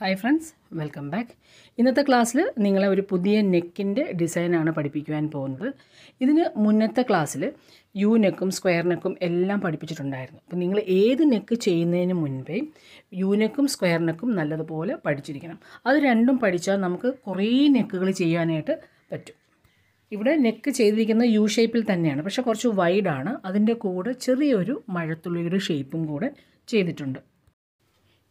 Hi friends welcome back ഇന്നത്തെ ക്ലാസ്സിൽ നിങ്ങളെ ഒരു പുതിയ നെക്കിന്റെ ഡിസൈനാണ് പഠിപ്പിക്കുവാൻ പോകുന്നത്. ഇതിന് മുന്നത്തെ ക്ലാസ്സിൽ യു നെക്കും സ്ക്വയർ നെക്കും എല്ലാം പഠിപ്പിച്ചിട്ടുണ്ടായിരുന്നു. അപ്പോൾ നിങ്ങൾ ഏത് നെക്ക് ചെയ്യുന്നതിന് മുൻപേ യു നെക്കും സ്ക്വയർ നെക്കും നല്ലതുപോലെ പഠിച്ചിരിക്കണം. അത് രണ്ടും പഠിച്ചാൽ നമുക്ക് കുറേ നെക്കുകൾ ചെയ്യാനായിട്ട് പറ്റും. ഇവിടെ നെക്ക് ചെയ്തിരിക്കുന്ന യു ഷേപ്പിൽ തന്നെയാണ്. പക്ഷേ കുറച്ച് വൈഡാണ് അതിന്റെ കൂടെ ചെറിയൊരു മഴത്തുള്ളിയുടെ ഷേപ്പും കൂടെ ചെയ്തിട്ടുണ്ട്.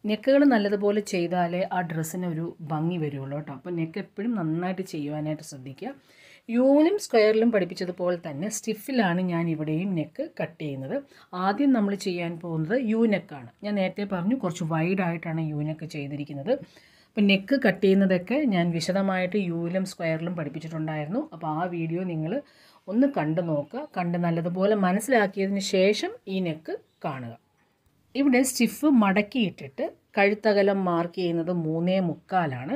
നെക്കുകൾ നല്ലതുപോലെ ചെയ്താലേ ആ ഡ്രസ്സിന് ഒരു ഭംഗി വരുള്ളൂ കേട്ടോ. അപ്പോൾ നെക്ക് എപ്പോഴും നന്നായിട്ട് ചെയ്യുവാനായിട്ട് ശ്രദ്ധിക്കുക. യൂനും സ്ക്വയറിലും പഠിപ്പിച്ചതുപോലെ തന്നെ സ്റ്റിഫിലാണ് ഞാൻ ഇവിടെയും നെക്ക് കട്ട് ചെയ്യുന്നത്. ആദ്യം നമ്മൾ ചെയ്യാൻ പോകുന്നത് യു നെക്കാണ്. ഞാൻ നേരത്തെ പറഞ്ഞു കുറച്ച് വൈഡായിട്ടാണ് യു നെക്ക് ചെയ്തിരിക്കുന്നത്. അപ്പോൾ നെക്ക് കട്ട് ചെയ്യുന്നതൊക്കെ ഞാൻ വിശദമായിട്ട് യൂലും സ്ക്വയറിലും പഠിപ്പിച്ചിട്ടുണ്ടായിരുന്നു. അപ്പോൾ ആ വീഡിയോ നിങ്ങൾ ഒന്ന് കണ്ടു നോക്കുക. കണ്ട് നല്ലതുപോലെ മനസ്സിലാക്കിയതിന് ശേഷം ഈ നെക്ക് കാണുക. ഇവിടെ സ്റ്റിഫ് മടക്കിയിട്ടിട്ട് കഴുത്തകലം മാർക്ക് ചെയ്യുന്നത് മൂന്നേ മുക്കാലാണ്.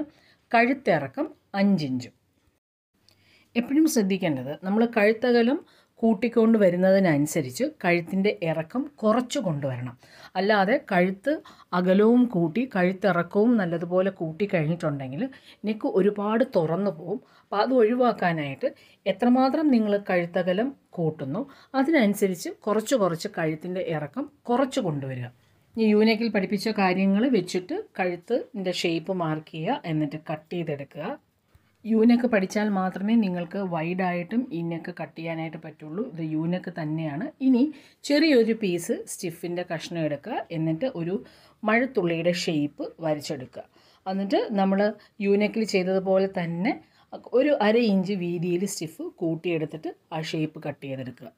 കഴുത്തിറക്കം അഞ്ചിഞ്ചും. എപ്പോഴും ശ്രദ്ധിക്കേണ്ടത് നമ്മൾ കഴുത്തകലം കൂട്ടിക്കൊണ്ട് വരുന്നതിനനുസരിച്ച് കഴുത്തിന്റെ ഇറക്കം കുറച്ച് കൊണ്ടുവരണം. അല്ലാതെ കഴുത്ത് അകലവും കൂട്ടി കഴുത്തിറക്കവും നല്ലതുപോലെ കൂട്ടി കഴിഞ്ഞിട്ടുണ്ടെങ്കിൽ നെക്ക് ഒരുപാട് തുറന്നു പോകും അപ്പോൾ അത് ഒഴിവാക്കാനായിട്ട് എത്രമാത്രം നിങ്ങൾ കഴുത്തകലം കൂട്ടുന്നു അതിനനുസരിച്ച് കുറച്ച് കുറച്ച് കഴുത്തിന്റെ ഇറക്കം കുറച്ച് കൊണ്ടുവരിക. ഈ യൂനക്കിൽ പഠിപ്പിച്ച കാര്യങ്ങൾ വെച്ചിട്ട് കഴുത്തിന്റെ ഷേപ്പ് മാർക്ക് ചെയ്യുക എന്നിട്ട് കട്ട് ചെയ്തെടുക്കുക. യൂനെക്ക് പഠിച്ചാൽ മാത്രമേ നിങ്ങൾക്ക് വൈഡായിട്ടും ഇന്നൊക്കെ നെക്ക് കട്ട് ചെയ്യാനായിട്ട് പറ്റുള്ളൂ. ഇത് യൂനക്ക് തന്നെയാണ്. ഇനി ചെറിയൊരു പീസ് സ്റ്റിഫിന്റെ കഷ്ണം എടുക്കുക. എന്നിട്ട് ഒരു മഴത്തുള്ളിയുടെ ഷേപ്പ് വരച്ചെടുക്കുക. എന്നിട്ട് നമ്മൾ യൂനക്കിൽ ചെയ്തതുപോലെ തന്നെ ഒരു അര ഇഞ്ച് വീതിയിൽ സ്റ്റിഫ് കൂട്ടിയെടുത്തിട്ട് ആ ഷേപ്പ് കട്ട് ചെയ്തെടുക്കുക.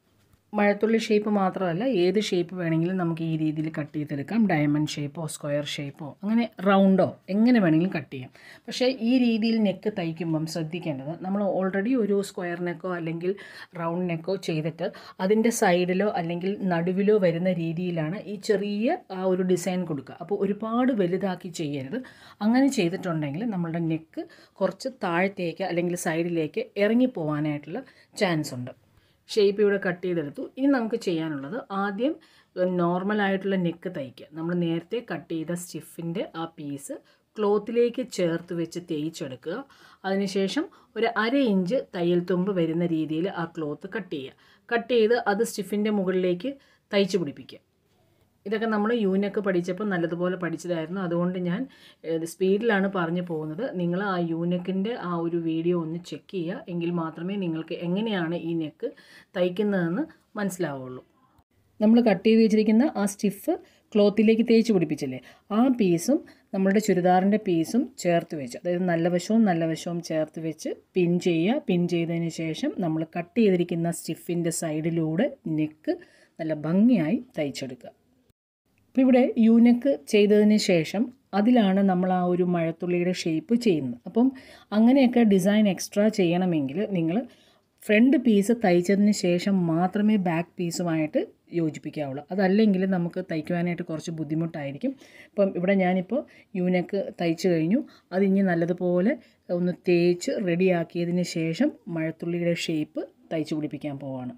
മഴത്തുള്ളി ഷേപ്പ് മാത്രമല്ല ഏത് ഷേപ്പ് വേണമെങ്കിലും നമുക്ക് ഈ രീതിയിൽ കട്ട് ചെയ്തെടുക്കാം. ഡയമണ്ട് ഷേപ്പോ സ്ക്വയർ ഷേപ്പോ അങ്ങനെ റൗണ്ടോ എങ്ങനെ വേണമെങ്കിലും കട്ട് ചെയ്യാം. പക്ഷേ ഈ രീതിയിൽ നെക്ക് തയ്ക്കുമ്പം ശ്രദ്ധിക്കേണ്ടത് നമ്മൾ ഓൾറെഡി ഒരു സ്ക്വയർ നെക്കോ അല്ലെങ്കിൽ റൗണ്ട് നെക്കോ ചെയ്തിട്ട് അതിന്റെ സൈഡിലോ അല്ലെങ്കിൽ നടുവിലോ വരുന്ന രീതിയിലാണ് ഈ ചെറിയ ആ ഒരു ഡിസൈൻ കൊടുക്കുക. അപ്പോൾ ഒരുപാട് വലുതാക്കി ചെയ്യരുത്. അങ്ങനെ ചെയ്തിട്ടുണ്ടെങ്കിൽ നമ്മളുടെ നെക്ക് കുറച്ച് താഴത്തേക്ക് അല്ലെങ്കിൽ സൈഡിലേക്ക് ഇറങ്ങിപ്പോവാനായിട്ടുള്ള ചാൻസ് ഉണ്ട്. ഷേപ്പ് ഇവിടെ കട്ട് ചെയ്തെടുത്തു. ഇനി നമുക്ക് ചെയ്യാനുള്ളത് ആദ്യം നോർമലായിട്ടുള്ള നെക്ക് തയ്ക്കുക. നമ്മൾ നേരത്തെ കട്ട് ചെയ്ത സ്റ്റിഫിന്റെ ആ പീസ് ക്ലോത്തിലേക്ക് ചേർത്ത് വെച്ച് തേച്ചെടുക്കുക. അതിനുശേഷം ഒരു അര ഇഞ്ച് തയ്യൽ തുമ്പ് വരുന്ന രീതിയിൽ ആ ക്ലോത്ത് കട്ട് ചെയ്യുക. കട്ട് ചെയ്ത് അത് സ്റ്റിഫിന്റെ മുകളിലേക്ക് തയ്ച്ച് പിടിപ്പിക്കുക. ഇതൊക്കെ നമ്മൾ യൂനെക്ക് പഠിച്ചപ്പോൾ നല്ലതുപോലെ പഠിച്ചതായിരുന്നു. അതുകൊണ്ട് ഞാൻ സ്പീഡിലാണ് പറഞ്ഞു പോകുന്നത്. നിങ്ങൾ ആ യൂനക്കിന്റെ ആ ഒരു വീഡിയോ ഒന്ന് ചെക്ക് ചെയ്യുക എങ്കിൽ മാത്രമേ നിങ്ങൾക്ക് എങ്ങനെയാണ് ഈ നെക്ക് തയ്ക്കുന്നതെന്ന് മനസ്സിലാവുള്ളൂ. നമ്മൾ കട്ട് ചെയ്ത് വെച്ചിരിക്കുന്ന ആ സ്റ്റിഫ് ക്ലോത്തിലേക്ക് തേച്ച് പിടിപ്പിച്ചില്ലേ? ആ പീസും നമ്മളുടെ ചുരിദാറിന്റെ പീസും ചേർത്ത് വെച്ച് അതായത് നല്ല വശവും നല്ല വശവും ചേർത്ത് വെച്ച് പിൻ ചെയ്യുക. പിൻ ചെയ്തതിന് ശേഷം നമ്മൾ കട്ട് ചെയ്തിരിക്കുന്ന സ്റ്റിഫിന്റെ സൈഡിലൂടെ നെക്ക് നല്ല ഭംഗിയായി തയ്ച്ചെടുക്കുക. അപ്പോൾ ഇവിടെ യൂനക്ക് ചെയ്തതിന് ശേഷം അതിലാണ് നമ്മൾ ആ ഒരു മഴത്തുള്ളിയുടെ ഷേപ്പ് ചെയ്യുന്നത്. അപ്പം അങ്ങനെയൊക്കെ ഡിസൈൻ എക്സ്ട്രാ ചെയ്യണമെങ്കിൽ നിങ്ങൾ ഫ്രണ്ട് പീസ് തയ്ച്ചതിന് ശേഷം മാത്രമേ ബാക്ക് പീസുമായിട്ട് യോജിപ്പിക്കാവുള്ളൂ. അതല്ലെങ്കിൽ നമുക്ക് തയ്ക്കുവാനായിട്ട് കുറച്ച് ബുദ്ധിമുട്ടായിരിക്കും. ഇപ്പം ഇവിടെ ഞാനിപ്പോൾ യൂനക്ക് തയ്ച്ചു കഴിഞ്ഞു. അതിനി നല്ലതുപോലെ ഒന്ന് തേച്ച് റെഡിയാക്കിയതിന് ശേഷം മഴത്തുള്ളിയുടെ ഷേപ്പ് തയ്ച്ചു പിടിപ്പിക്കാൻ പോവാണ്.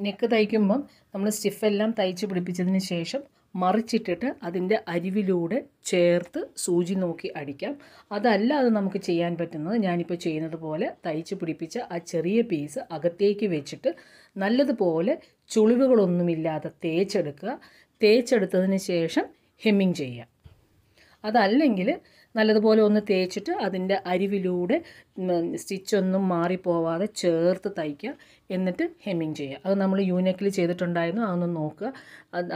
നെക്ക് തയ്ക്കുമ്പം നമ്മൾ സ്റ്റിഫെല്ലാം തയ്ച്ച് പിടിപ്പിച്ചതിന് ശേഷം മറിച്ചിട്ടിട്ട് അതിന്റെ അരിവിലൂടെ ചേർത്ത് സൂചി നോക്കി അടിക്കാം. അതല്ല അത് നമുക്ക് ചെയ്യാൻ പറ്റുന്നത്. ഞാനിപ്പോൾ ചെയ്യുന്നത് പോലെ തയ്ച്ച് പിടിപ്പിച്ച ആ ചെറിയ പീസ് അകത്തേക്ക് വെച്ചിട്ട് നല്ലതുപോലെ ചുളിവുകളൊന്നുമില്ലാതെ തേച്ചെടുക്കുക. തേച്ചെടുത്തതിന് ശേഷം ഹെമ്മിങ് ചെയ്യുക. അതല്ലെങ്കിൽ നല്ലതുപോലെ ഒന്ന് തേച്ചിട്ട് അതിന്റെ അരിവിലൂടെ സ്റ്റിച്ചൊന്നും മാറിപ്പോവാതെ ചേർത്ത് തയ്ക്കുക. എന്നിട്ട് ഹെമ്മിങ് ചെയ്യുക. അത് നമ്മൾ യൂനെക്കിൽ ചെയ്തിട്ടുണ്ടായിരുന്നു. അതൊന്ന് നോക്കുക.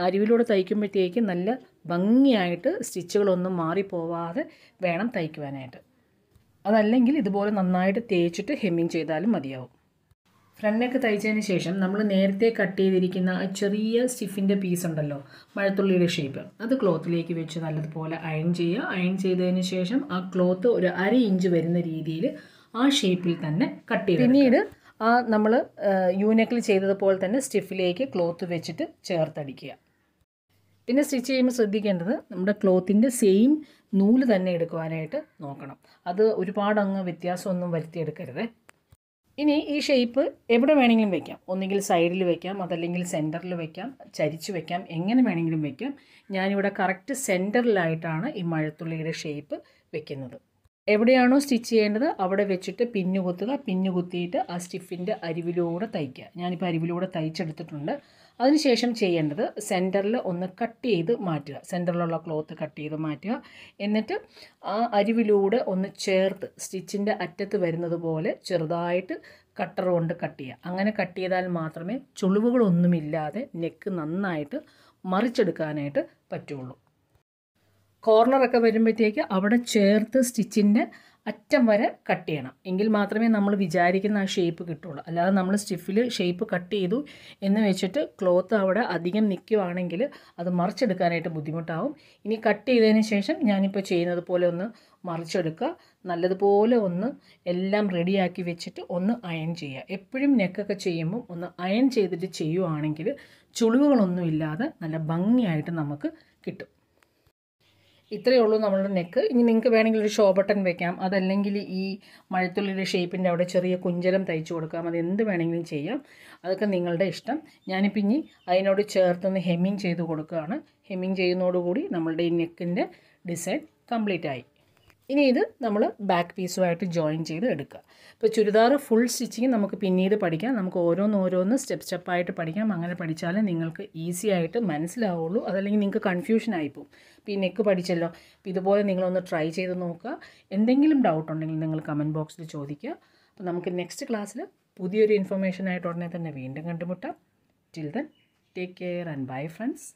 അരിവിലൂടെ തയ്ക്കുമ്പോഴത്തേക്ക് നല്ല ഭംഗിയായിട്ട് സ്റ്റിച്ചുകളൊന്നും മാറിപ്പോവാതെ വേണം തയ്ക്കുവാനായിട്ട്. അതല്ലെങ്കിൽ ഇതുപോലെ നന്നായിട്ട് തേച്ചിട്ട് ഹെമ്മിങ് ചെയ്താലും മതിയാവും. ഫ്രണ്ടൊക്കെ തയ്ച്ചതിന് ശേഷം നമ്മൾ നേരത്തെ കട്ട് ചെയ്തിരിക്കുന്ന ആ ചെറിയ സ്റ്റിഫിന്റെ പീസ് ഉണ്ടല്ലോ മഴത്തുള്ളിയുടെ ഷേപ്പ് അത് ക്ലോത്തിലേക്ക് വെച്ച് നല്ലതുപോലെ അയൺ ചെയ്യുക. അയൺ ചെയ്തതിന് ശേഷം ആ ക്ലോത്ത് ഒരു അര ഇഞ്ച് വരുന്ന രീതിയിൽ ആ ഷേപ്പിൽ തന്നെ കട്ട് ചെയ്ത് പിന്നീട് ആ നമ്മൾ യൂനെക്കിൽ ചെയ്തതുപോലെ തന്നെ സ്റ്റിഫിലേക്ക് ക്ലോത്ത് വെച്ചിട്ട് ചേർത്തടിക്കുക. പിന്നെ സ്റ്റിച്ച് ചെയ്യുമ്പോൾ ശ്രദ്ധിക്കേണ്ടത് നമ്മുടെ ക്ലോത്തിന്റെ സെയിം നൂൽ തന്നെ എടുക്കുവാനായിട്ട് നോക്കണം. അത് ഒരുപാട് അങ്ങ് വ്യത്യാസമൊന്നും വരുത്തിയെടുക്കരുത്. ഇനി ഈ ഷേപ്പ് എവിടെ വേണമെങ്കിലും വെക്കാം. ഒന്നുകിൽ സൈഡിൽ വെക്കാം അതല്ലെങ്കിൽ സെന്ററിൽ വെക്കാം ചരിച്ച് വെക്കാം എങ്ങനെ വേണമെങ്കിലും വെക്കാം. ഞാനിവിടെ കറക്റ്റ് സെന്ററിലായിട്ടാണ് ഈ മഴത്തുള്ളിയുടെ ഷേപ്പ് വെക്കുന്നത്. എവിടെയാണോ സ്റ്റിച്ച് ചെയ്യേണ്ടത് അവിടെ വെച്ചിട്ട് പിന്നു കുത്തുക പിന്നു കുത്തിയിട്ട് ആ സ്റ്റിഫിന്റെ അരിവിലൂടെ തയ്ക്കുക. ഞാനിപ്പോൾ അരിവിലൂടെ തയ്ച്ചെടുത്തിട്ടുണ്ട്. അതിനുശേഷം ചെയ്യേണ്ടത് സെന്ററിൽ ഒന്ന് കട്ട് ചെയ്ത് മാറ്റുക. സെന്ററിലുള്ള ക്ലോത്ത് കട്ട് ചെയ്ത് മാറ്റുക. എന്നിട്ട് ആ അരിവിലൂടെ ഒന്ന് ചേർത്ത് സ്റ്റിച്ചിന്റെ അറ്റത്ത് വരുന്നത് പോലെ ചെറുതായിട്ട് കട്ടർ കൊണ്ട് കട്ട് ചെയ്യുക. അങ്ങനെ കട്ട് ചെയ്താൽ മാത്രമേ ചുളിവുകളൊന്നുമില്ലാതെ നെക്ക് നന്നായിട്ട് മറിച്ചെടുക്കാനായിട്ട് പറ്റുള്ളൂ. കോർണറൊക്കെ വരുമ്പോഴത്തേക്ക് അവിടെ ചേർത്ത് സ്റ്റിച്ചിന്റെ അറ്റം വരെ കട്ട് ചെയ്യണം. എങ്കിൽ മാത്രമേ നമ്മൾ വിചാരിക്കുന്ന ആ ഷേപ്പ് കിട്ടുള്ളൂ. അല്ലാതെ നമ്മൾ സ്റ്റിഫിൽ ഷേപ്പ് കട്ട് ചെയ്തു എന്ന് വെച്ചിട്ട് ക്ലോത്ത് അവിടെ അധികം നിൽക്കുവാണെങ്കിൽ അത് മറിച്ചെടുക്കാനായിട്ട് ബുദ്ധിമുട്ടാവും. ഇനി കട്ട് ചെയ്തതിന് ശേഷം ഞാനിപ്പോൾ ചെയ്യുന്നത് പോലെ ഒന്ന് മറിച്ചെടുക്കുക. നല്ലതുപോലെ ഒന്ന് എല്ലാം റെഡിയാക്കി വെച്ചിട്ട് ഒന്ന് അയൺ ചെയ്യുക. എപ്പോഴും നെക്കൊക്കെ ചെയ്യുമ്പോൾ ഒന്ന് അയൺ ചെയ്തിട്ട് ചെയ്യുവാണെങ്കിൽ ചുളിവുകളൊന്നും ഇല്ലാതെ നല്ല ഭംഗിയായിട്ട് നമുക്ക് കിട്ടും. ഇത്രയേ ഉള്ളൂ നമ്മളുടെ നെക്ക്. ഇനി നിങ്ങൾക്ക് വേണമെങ്കിൽ ഒരു ഷോ ബട്ടൺ വെക്കാം. അതല്ലെങ്കിൽ ഈ മഴത്തുള്ളിയുടെ ഷേപ്പിന്റെ അവിടെ ചെറിയ കുഞ്ചലം തയ്ച്ചു കൊടുക്കാം. അത് എന്ത് വേണമെങ്കിലും ചെയ്യാം. അതൊക്കെ നിങ്ങളുടെ ഇഷ്ടം. ഞാനിപ്പോൾ ഇനി അതിനോട് ചേർത്തൊന്ന് ഹെമ്മിങ് ചെയ്ത് കൊടുക്കുകയാണ്. ഹെമ്മിങ് ചെയ്യുന്നതോടുകൂടി നമ്മളുടെ ഈ നെക്കിന്റെ ഡിസൈൻ കംപ്ലീറ്റ് ആയി. ഇനി ഇത് നമ്മൾ ബാക്ക് പീസുമായിട്ട് ജോയിൻ ചെയ്ത് എടുക്കുക. ഇപ്പോൾ ചുരിദാർ ഫുൾ സ്റ്റിച്ചിങ് നമുക്ക് പിന്നീട് പഠിക്കാം. നമുക്ക് ഓരോന്ന് ഓരോന്ന് സ്റ്റെപ്പ് സ്റ്റെപ്പായിട്ട് പഠിക്കാം. അങ്ങനെ പഠിച്ചാലേ നിങ്ങൾക്ക് ഈസി ആയിട്ട് മനസ്സിലാവുള്ളൂ. അതല്ലെങ്കിൽ നിങ്ങൾക്ക് കൺഫ്യൂഷൻ ആയിപ്പോവും ഇപ്പോൾ ഈ നെക്ക് പഠിച്ചല്ലോ. അപ്പോൾ ഇതുപോലെ നിങ്ങളൊന്ന് ട്രൈ ചെയ്ത് നോക്കുക. എന്തെങ്കിലും ഡൗട്ട് ഉണ്ടെങ്കിൽ നിങ്ങൾ കമന്റ് ബോക്സിൽ ചോദിക്കുക. അപ്പോൾ നമുക്ക് നെക്സ്റ്റ് ക്ലാസ്സിൽ പുതിയൊരു ഇൻഫർമേഷനായിട്ട് ഉടനെ തന്നെ വീണ്ടും കണ്ടുമുട്ടാം. Till then take care and bye friends